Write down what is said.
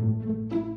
Música